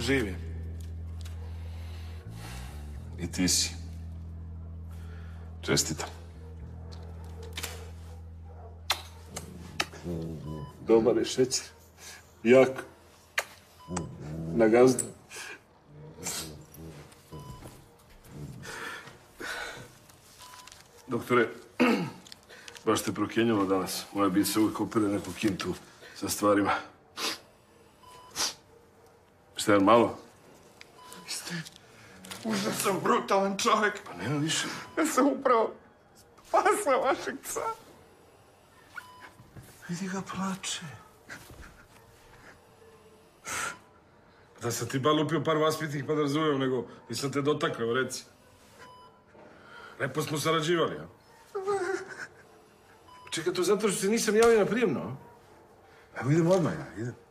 Živim. I ti si. Čestitam. Dobar je šećer. Jak. Na gazdu. Doktore, baš te prokjenjalo danas. Moja bit se uvijek opere neku kintu sa stvarima. Šta je malo? Užasno brutalan čovjek. Pa nema više. Ja sam upravo spasla vašeg psa. Vidi ga plače. Da sam ti ba lupio par vaspitnih pa da razumijem, nego nisam te dotakao, reci. Lepo smo sarađivali, a? Čekaj, to zato što se nisam javio na prijemno, a? Evo idem odmah ja, idem.